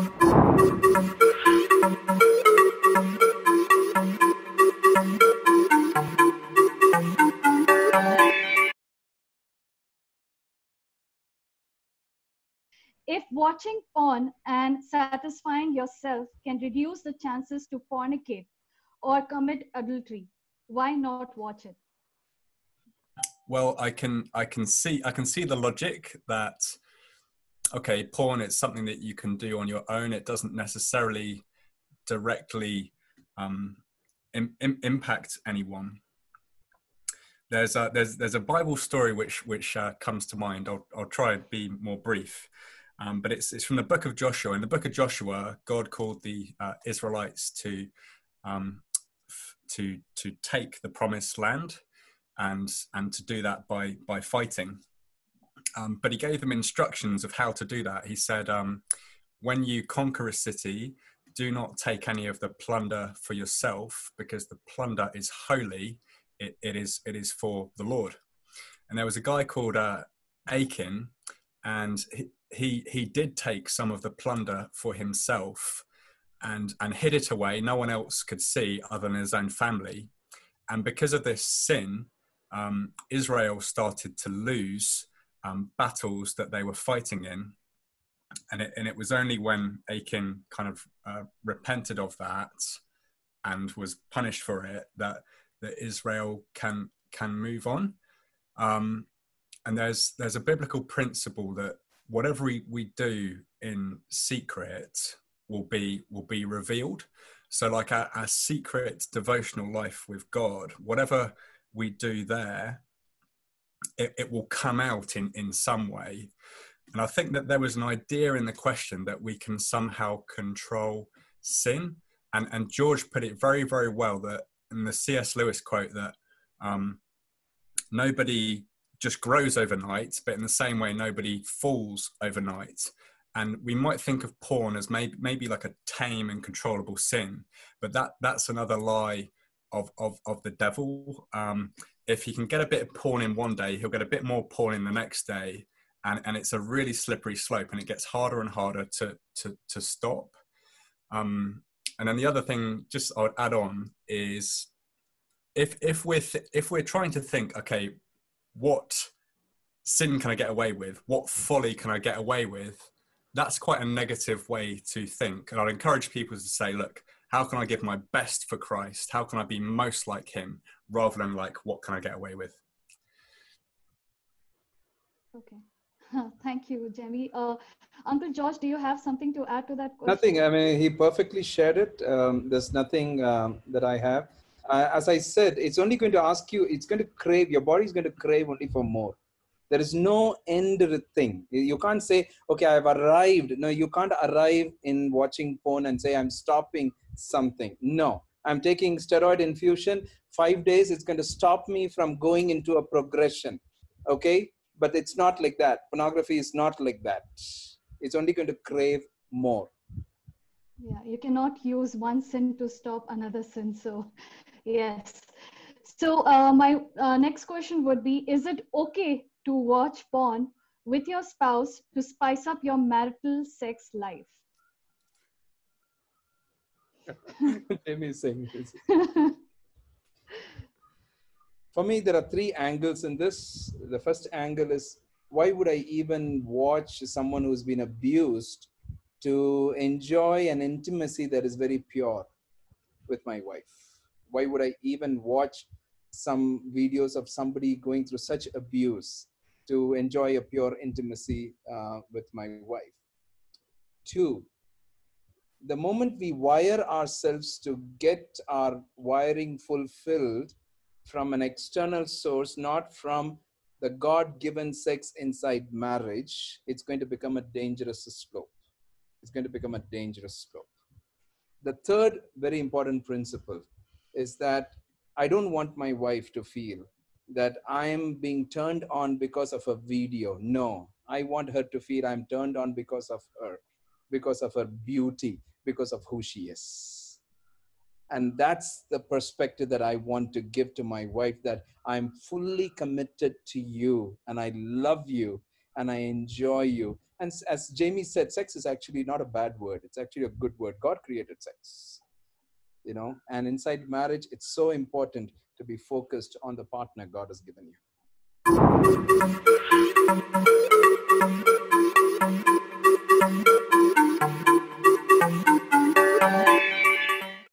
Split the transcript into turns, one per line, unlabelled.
If watching porn and satisfying yourself can reduce the chances to fornicate or commit adultery, why not watch it?
Well, I can I can see I can see the logic that okay, porn is something that you can do on your own. It doesn't necessarily directly um, Im- Im- impact anyone. There's a there's there's a Bible story which which uh, comes to mind. I'll I'll try and be more brief. Um, but it's, it's from the book of Joshua. In the book of Joshua, God called the uh, Israelites to, um, f- to, to take the promised land and, and to do that by, by fighting. Um, but he gave them instructions of how to do that. He said, um, when you conquer a city, do not take any of the plunder for yourself because the plunder is holy. It, it, is, it is for the Lord. And there was a guy called uh, Achan, and he, he he did take some of the plunder for himself and and hid it away no one else could see other than his own family and because of this sin um, israel started to lose um, battles that they were fighting in. And it, and it was only when achan kind of uh, repented of that and was punished for it that that israel can can move on. Um, and there's there's a biblical principle that whatever we, we do in secret will be will be revealed. So like our, our secret devotional life with god whatever we do there it, it will come out in in some way and i think that there was an idea in the question that we can somehow control sin and and george put it very very well that in the cs lewis quote that um, nobody just grows overnight, but in the same way, nobody falls overnight. And we might think of porn as maybe, maybe like a tame and controllable sin, but that that's another lie of of, of the devil. Um, if he can get a bit of porn in one day, he'll get a bit more porn in the next day, and, and it's a really slippery slope, and it gets harder and harder to to to stop. Um, and then the other thing, just I'd add on, is if if we're th- if we're trying to think, okay, what sin can I get away with? What folly can I get away with? That's quite a negative way to think. And I'd encourage people to say, look, how can I give my best for Christ? How can I be most like him rather than like, what can I get away with?
Okay. Thank you, Jamie. Uh, Uncle George, do you have something to add to that question?
Nothing. I mean, he perfectly shared it. Um, there's nothing um, that I have uh, as I said, it's only going to ask you, it's going to crave, your body is going to crave only for more. There is no end thing. You can't say, okay, I've arrived. No, you can't arrive in watching porn and say, I'm stopping something. No, I'm taking steroid infusion. Five days, it's going to stop me from going into a progression. Okay? But it's not like that. Pornography is not like that. It's only going to crave more.
Yeah, you cannot use one sin to stop another sin. So Yes. So uh, my uh, next question would be, is it okay to watch porn with your spouse to spice up your marital sex life?
Jamie saying this. For me, there are three angles in this. The first angle is, why would I even watch someone who's been abused to enjoy an intimacy that is very pure with my wife? why would i even watch some videos of somebody going through such abuse to enjoy a pure intimacy uh, with my wife. Two the moment we wire ourselves to get our wiring fulfilled from an external source not from the god given sex inside marriage it's going to become a dangerous slope. It's going to become a dangerous slope. The third very important principle is that I don't want my wife to feel that I'm being turned on because of a video. No, I want her to feel I'm turned on because of her, because of her beauty, because of who she is. And that's the perspective that I want to give to my wife that I'm fully committed to you and I love you and I enjoy you. And as Jamie said, sex is actually not a bad word. It's actually a good word. God created sex, you know, and inside marriage, it's so important to be focused on the partner God has given you.